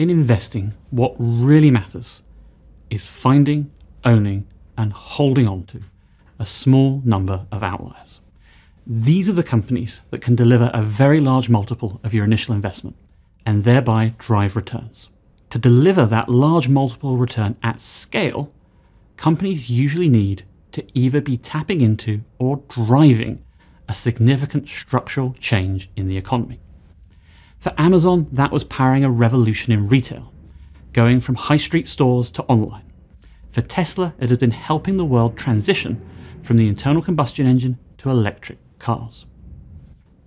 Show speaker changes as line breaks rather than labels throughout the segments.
In investing, what really matters is finding, owning, and holding on to a small number of outliers. These are the companies that can deliver a very large multiple of your initial investment and thereby drive returns. To deliver that large multiple return at scale, companies usually need to either be tapping into or driving a significant structural change in the economy. For Amazon, that was powering a revolution in retail, going from high street stores to online. For Tesla, it has been helping the world transition from the internal combustion engine to electric cars.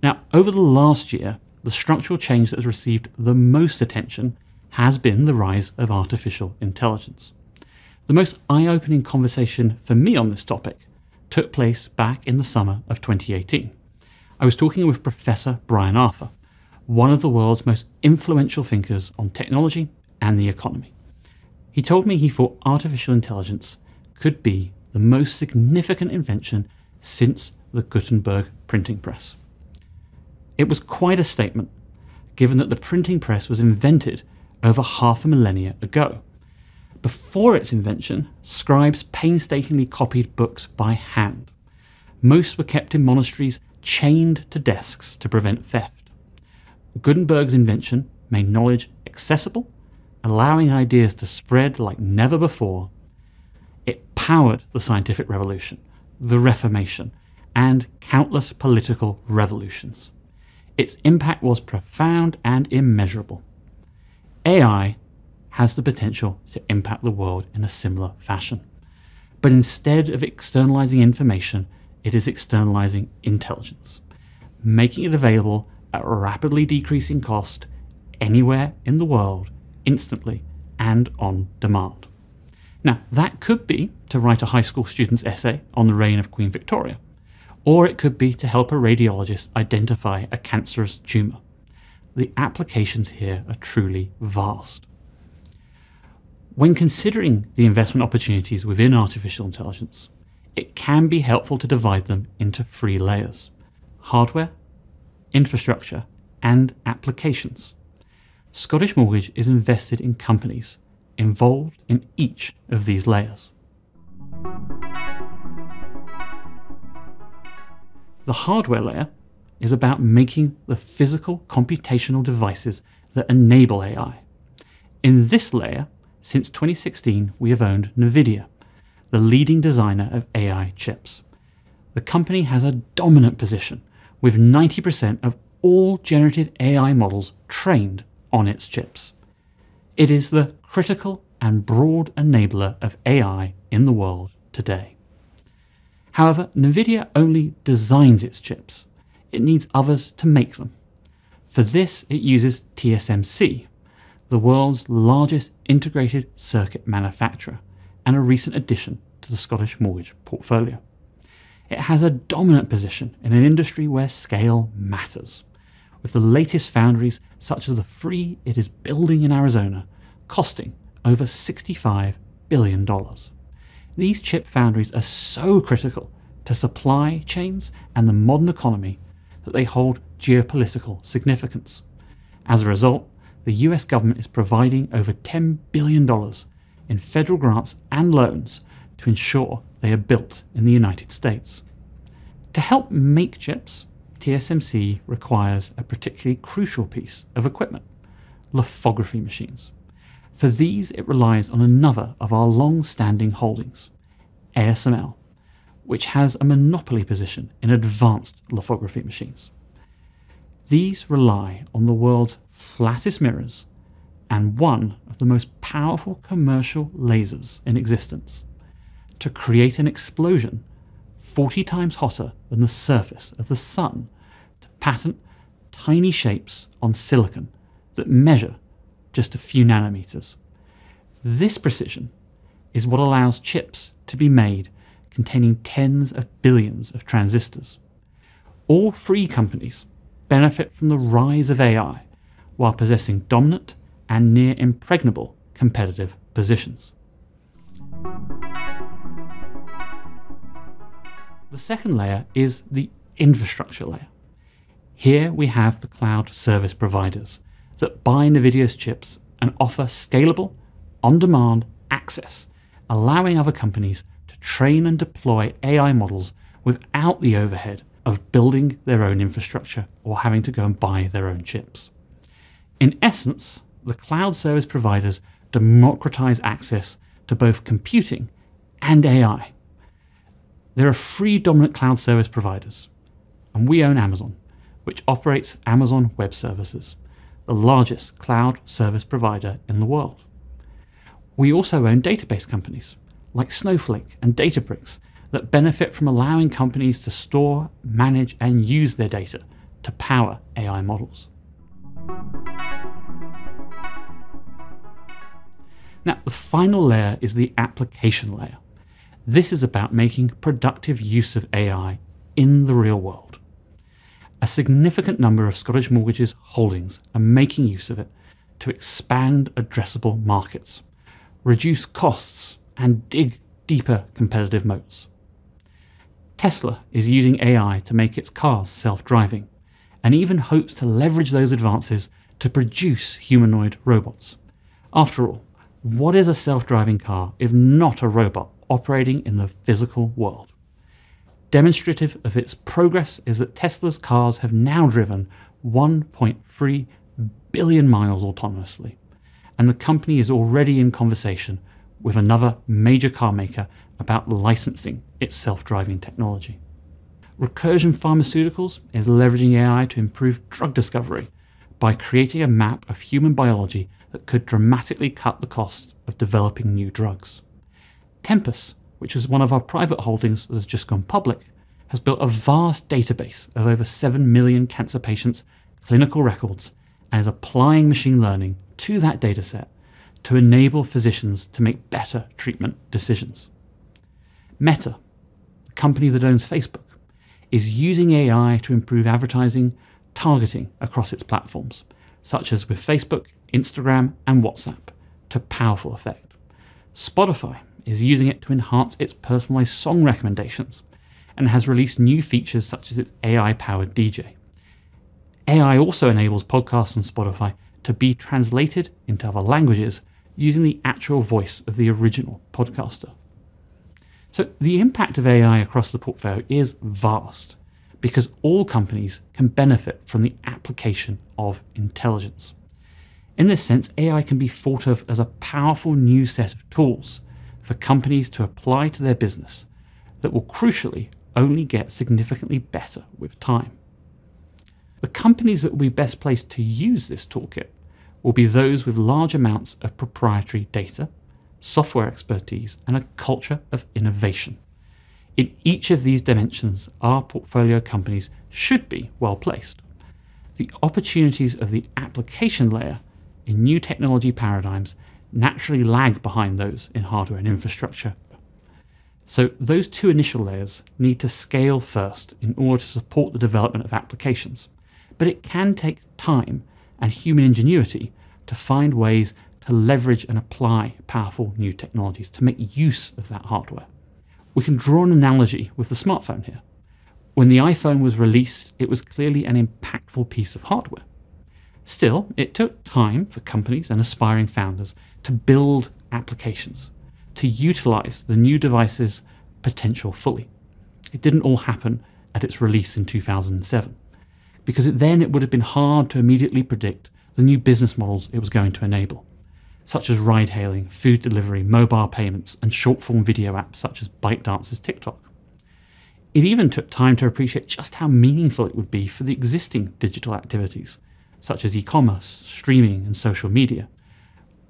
Now, over the last year, the structural change that has received the most attention has been the rise of artificial intelligence. The most eye opening conversation for me on this topic took place back in the summer of 2018. I was talking with Professor Brian Arthur, one of the world's most influential thinkers on technology and the economy. He told me he thought artificial intelligence could be the most significant invention since the Gutenberg printing press. It was quite a statement, given that the printing press was invented over half a millennia ago. Before its invention, scribes painstakingly copied books by hand. Most were kept in monasteries chained to desks to prevent theft. Gutenberg's invention made knowledge accessible, allowing ideas to spread like never before. It powered the scientific revolution, the Reformation, and countless political revolutions. Its impact was profound and immeasurable. AI has the potential to impact the world in a similar fashion. But instead of externalizing information, it is externalizing intelligence, making it available at rapidly decreasing cost anywhere in the world, instantly and on demand. Now, that could be to write a high school student's essay on the reign of Queen Victoria, or it could be to help a radiologist identify a cancerous tumour. The applications here are truly vast. When considering the investment opportunities within artificial intelligence, it can be helpful to divide them into three layers hardware, infrastructure, and applications. Scottish Mortgage is invested in companies involved in each of these layers. The hardware layer is about making the physical computational devices that enable AI. In this layer, since 2016, we have owned NVIDIA, the leading designer of AI chips. The company has a dominant position, with 90% of all generative AI models trained on its chips. It is the critical and broad enabler of AI in the world today. However, NVIDIA only designs its chips. It needs others to make them. For this, it uses TSMC, the world's largest integrated circuit manufacturer, and a recent addition to the Scottish mortgage portfolio. It has a dominant position in an industry where scale matters, with the latest foundries, such as the three it is building in Arizona, costing over $65 billion. These chip foundries are so critical to supply chains and the modern economy that they hold geopolitical significance. As a result, the US government is providing over $10 billion in federal grants and loans to ensure they are built in the United States. To help make chips, TSMC requires a particularly crucial piece of equipment lithography machines. For these, it relies on another of our long standing holdings, ASML, which has a monopoly position in advanced lithography machines. These rely on the world's flattest mirrors and one of the most powerful commercial lasers in existence to create an explosion 40 times hotter than the surface of the sun to patent tiny shapes on silicon that measure just a few nanometers. This precision is what allows chips to be made containing tens of billions of transistors. All three companies benefit from the rise of AI while possessing dominant and near impregnable competitive positions. The second layer is the infrastructure layer. Here we have the cloud service providers that buy NVIDIA's chips and offer scalable, on demand access, allowing other companies to train and deploy AI models without the overhead of building their own infrastructure or having to go and buy their own chips. In essence, the cloud service providers democratize access to both computing and AI. There are three dominant cloud service providers, and we own Amazon, which operates Amazon Web Services, the largest cloud service provider in the world. We also own database companies like Snowflake and Databricks that benefit from allowing companies to store, manage, and use their data to power AI models. Now, the final layer is the application layer. This is about making productive use of AI in the real world. A significant number of Scottish Mortgage's holdings are making use of it to expand addressable markets, reduce costs, and dig deeper competitive moats. Tesla is using AI to make its cars self driving, and even hopes to leverage those advances to produce humanoid robots. After all, what is a self driving car if not a robot operating in the physical world? Demonstrative of its progress is that Tesla's cars have now driven 1.3 billion miles autonomously, and the company is already in conversation with another major car maker about licensing its self driving technology. Recursion Pharmaceuticals is leveraging AI to improve drug discovery by creating a map of human biology that could dramatically cut the cost of developing new drugs. Tempus, which was one of our private holdings that has just gone public, has built a vast database of over 7 million cancer patients' clinical records and is applying machine learning to that dataset to enable physicians to make better treatment decisions. Meta, the company that owns Facebook, is using AI to improve advertising targeting across its platforms, such as with Facebook, Instagram, and WhatsApp, to powerful effect. Spotify is using it to enhance its personalized song recommendations and has released new features such as its AI powered DJ. AI also enables podcasts on Spotify to be translated into other languages using the actual voice of the original podcaster. So the impact of AI across the portfolio is vast because all companies can benefit from the application of intelligence. In this sense, AI can be thought of as a powerful new set of tools for companies to apply to their business that will crucially only get significantly better with time. The companies that will be best placed to use this toolkit will be those with large amounts of proprietary data software expertise, and a culture of innovation. In each of these dimensions, our portfolio companies should be well placed. The opportunities of the application layer in new technology paradigms naturally lag behind those in hardware and infrastructure. So, those two initial layers need to scale first in order to support the development of applications. But it can take time and human ingenuity to find ways to leverage and apply powerful new technologies to make use of that hardware. We can draw an analogy with the smartphone here. When the iPhone was released, it was clearly an impactful piece of hardware. Still, it took time for companies and aspiring founders to build applications, to utilize the new device's potential fully. It didn't all happen at its release in 2007, because then it would have been hard to immediately predict the new business models it was going to enable such as ride hailing, food delivery, mobile payments, and short form video apps such as ByteDance's TikTok. It even took time to appreciate just how meaningful it would be for the existing digital activities, such as e commerce, streaming, and social media,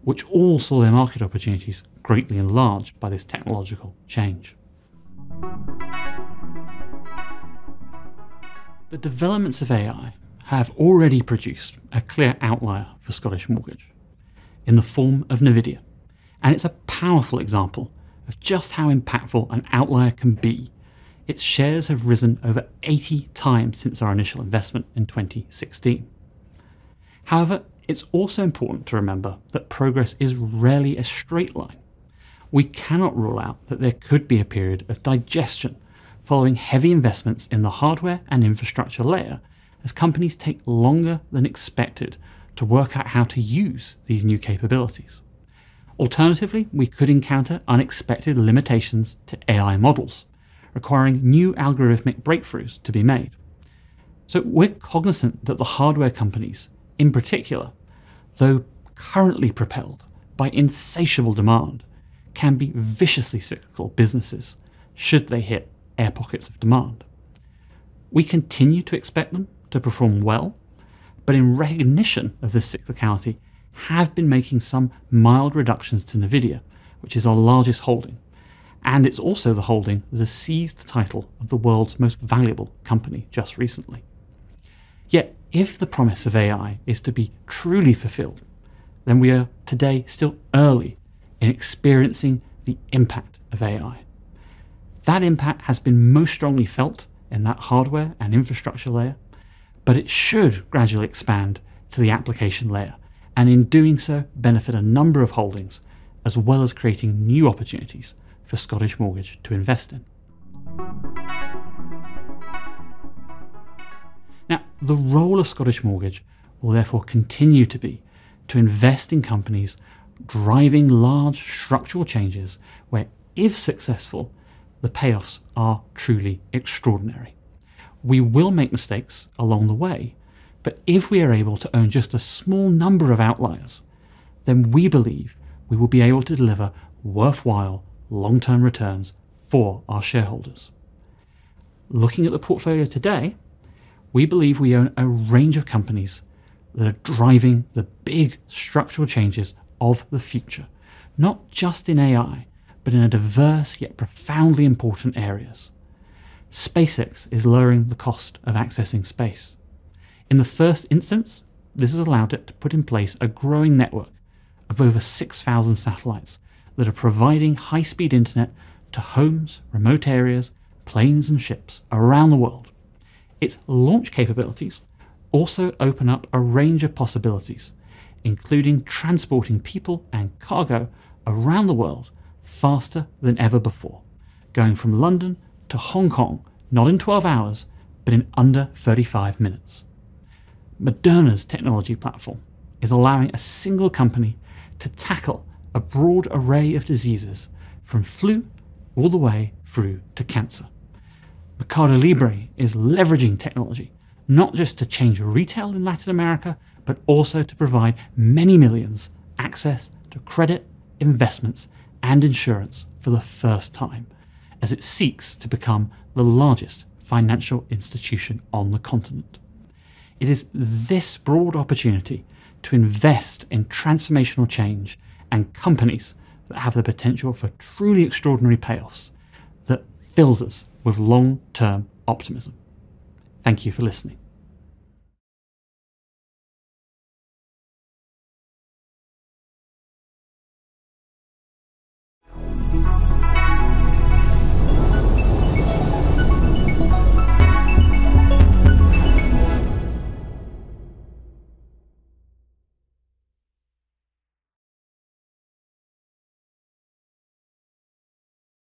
which all saw their market opportunities greatly enlarged by this technological change. The developments of AI have already produced a clear outlier for Scottish Mortgage in the form of NVIDIA. And it's a powerful example of just how impactful an outlier can be. Its shares have risen over 80 times since our initial investment in 2016. However, it's also important to remember that progress is rarely a straight line. We cannot rule out that there could be a period of digestion following heavy investments in the hardware and infrastructure layer as companies take longer than expected to work out how to use these new capabilities. Alternatively, we could encounter unexpected limitations to AI models, requiring new algorithmic breakthroughs to be made. So we're cognizant that the hardware companies, in particular, though currently propelled by insatiable demand, can be viciously cyclical businesses should they hit air pockets of demand. We continue to expect them to perform well, but in recognition of this cyclicality, have been making some mild reductions to Nvidia, which is our largest holding, and it's also the holding that has seized the title of the world's most valuable company just recently. Yet, if the promise of AI is to be truly fulfilled, then we are today still early in experiencing the impact of AI. That impact has been most strongly felt in that hardware and infrastructure layer, but it should gradually expand to the application layer, and in doing so, benefit a number of holdings, as well as creating new opportunities for Scottish Mortgage to invest in. The role of Scottish Mortgage will therefore continue to be to invest in companies driving large structural changes where, if successful, the payoffs are truly extraordinary. We will make mistakes along the way, but if we are able to own just a small number of outliers, then we believe we will be able to deliver worthwhile long term returns for our shareholders. Looking at the portfolio today, we believe we own a range of companies that are driving the big structural changes of the future, not just in AI, but in a diverse yet profoundly important areas. SpaceX is lowering the cost of accessing space. In the first instance, this has allowed it to put in place a growing network of over 6,000 satellites that are providing high speed internet to homes, remote areas, planes, and ships around the world. Its launch capabilities also open up a range of possibilities, including transporting people and cargo around the world faster than ever before, going from London to Hong Kong not in 12 hours, but in under 35 minutes. Moderna's technology platform is allowing a single company to tackle a broad array of diseases from flu all the way through to cancer. Mercado Libre is leveraging technology not just to change retail in Latin America, but also to provide many millions access to credit, investments, and insurance for the first time, as it seeks to become the largest financial institution on the continent. It is this broad opportunity to invest in transformational change and companies that have the potential for truly extraordinary payoffs fills us with long term optimism. Thank you for listening.